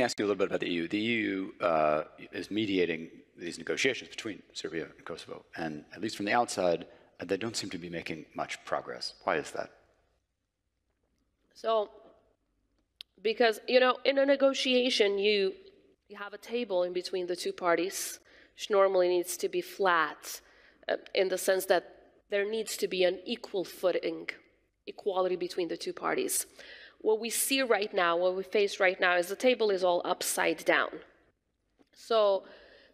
me ask you a little bit about the EU. The EU uh, is mediating these negotiations between Serbia and Kosovo, and at least from the outside, uh, they don't seem to be making much progress. Why is that? So, because you know, in a negotiation, you you have a table in between the two parties, which normally needs to be flat, uh, in the sense that there needs to be an equal footing, equality between the two parties. What we see right now, what we face right now, is the table is all upside down. So,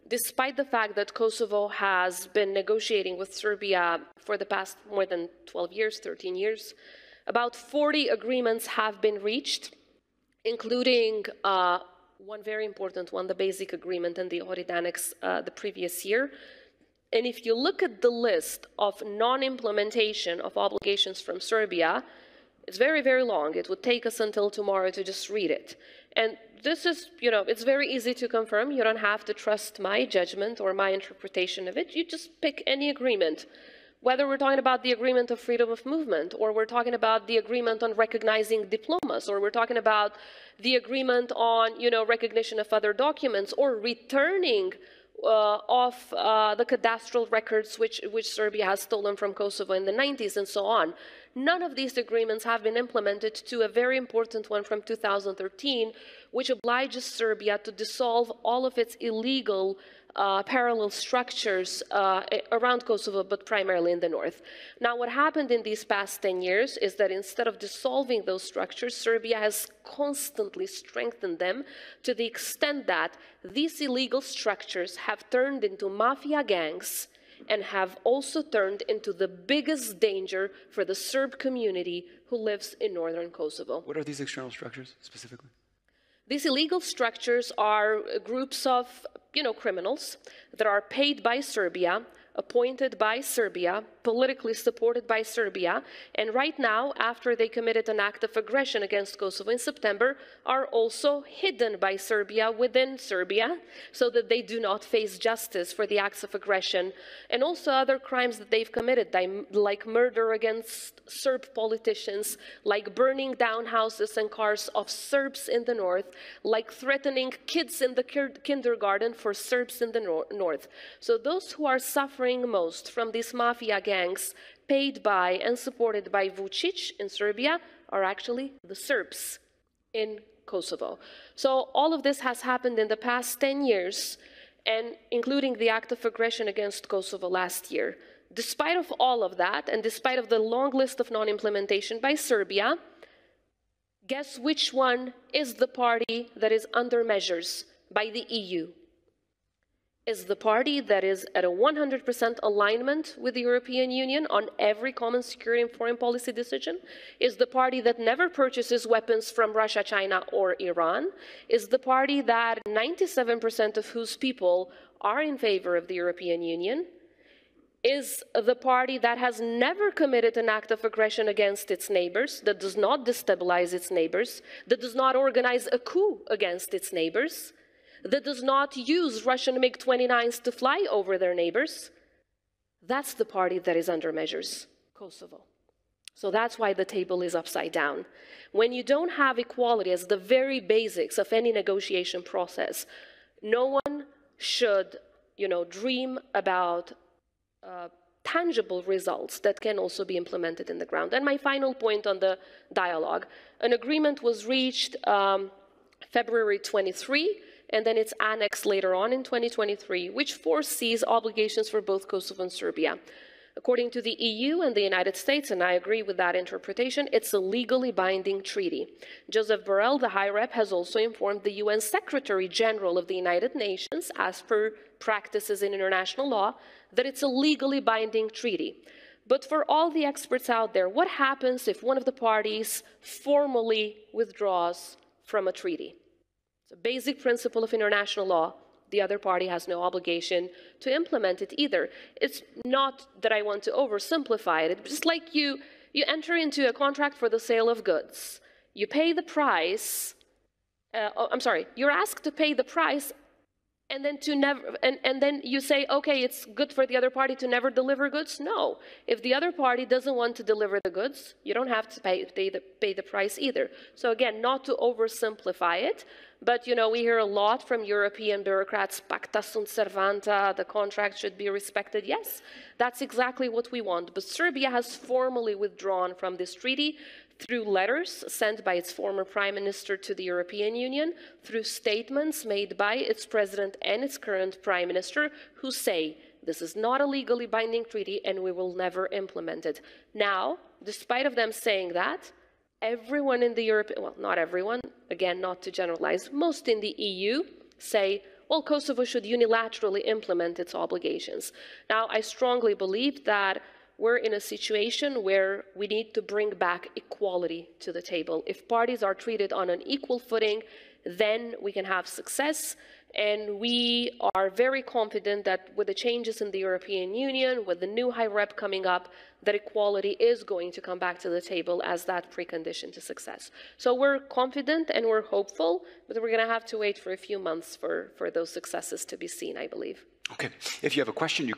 despite the fact that Kosovo has been negotiating with Serbia for the past more than 12 years, 13 years, about 40 agreements have been reached, including uh, one very important one, the basic agreement and the Ohrid Annex uh, the previous year. And if you look at the list of non-implementation of obligations from Serbia, it's very, very long. It would take us until tomorrow to just read it. And this is, you know, it's very easy to confirm. You don't have to trust my judgment or my interpretation of it. You just pick any agreement. Whether we're talking about the agreement of freedom of movement, or we're talking about the agreement on recognizing diplomas, or we're talking about the agreement on, you know, recognition of other documents, or returning uh, of uh, the cadastral records which, which Serbia has stolen from Kosovo in the 90s and so on. None of these agreements have been implemented to a very important one from 2013, which obliges Serbia to dissolve all of its illegal uh, parallel structures uh, around Kosovo, but primarily in the north. Now, what happened in these past 10 years is that instead of dissolving those structures, Serbia has constantly strengthened them to the extent that these illegal structures have turned into mafia gangs and have also turned into the biggest danger for the Serb community who lives in northern Kosovo. What are these external structures specifically? These illegal structures are groups of you know, criminals that are paid by Serbia appointed by Serbia, politically supported by Serbia, and right now, after they committed an act of aggression against Kosovo in September, are also hidden by Serbia within Serbia so that they do not face justice for the acts of aggression and also other crimes that they've committed, like murder against Serb politicians, like burning down houses and cars of Serbs in the north, like threatening kids in the kindergarten for Serbs in the nor north. So those who are suffering suffering most from these mafia gangs paid by and supported by Vucic in Serbia are actually the Serbs in Kosovo. So all of this has happened in the past 10 years, and including the act of aggression against Kosovo last year. Despite of all of that, and despite of the long list of non-implementation by Serbia, guess which one is the party that is under measures by the EU? Is the party that is at a 100% alignment with the European Union on every common security and foreign policy decision, is the party that never purchases weapons from Russia, China, or Iran, is the party that 97% of whose people are in favor of the European Union, is the party that has never committed an act of aggression against its neighbors, that does not destabilize its neighbors, that does not organize a coup against its neighbors, that does not use Russian MiG 29s to fly over their neighbors, that's the party that is under measures, Kosovo. So that's why the table is upside down. When you don't have equality as the very basics of any negotiation process, no one should, you know, dream about uh, tangible results that can also be implemented in the ground. And my final point on the dialogue, an agreement was reached um, February 23 and then it's annexed later on in 2023, which foresees obligations for both Kosovo and Serbia. According to the EU and the United States, and I agree with that interpretation, it's a legally binding treaty. Joseph Borrell, the High Rep, has also informed the UN Secretary General of the United Nations, as per practices in international law, that it's a legally binding treaty. But for all the experts out there, what happens if one of the parties formally withdraws from a treaty? It's a basic principle of international law. The other party has no obligation to implement it either. It's not that I want to oversimplify it. It's just like you, you enter into a contract for the sale of goods. You pay the price, uh, oh, I'm sorry, you're asked to pay the price and then to never and, and then you say okay it's good for the other party to never deliver goods no if the other party doesn't want to deliver the goods you don't have to pay, pay the pay the price either so again not to oversimplify it but you know we hear a lot from european bureaucrats pacta sunt servanda the contract should be respected yes that's exactly what we want but serbia has formally withdrawn from this treaty through letters sent by its former prime minister to the European Union, through statements made by its president and its current prime minister, who say this is not a legally binding treaty and we will never implement it. Now, despite of them saying that, everyone in the European, well, not everyone, again, not to generalize, most in the EU say, well, Kosovo should unilaterally implement its obligations. Now, I strongly believe that we're in a situation where we need to bring back equality to the table. If parties are treated on an equal footing, then we can have success. And we are very confident that with the changes in the European Union, with the new high rep coming up, that equality is going to come back to the table as that precondition to success. So we're confident and we're hopeful, but we're going to have to wait for a few months for, for those successes to be seen, I believe. Okay. If you have a question, you can.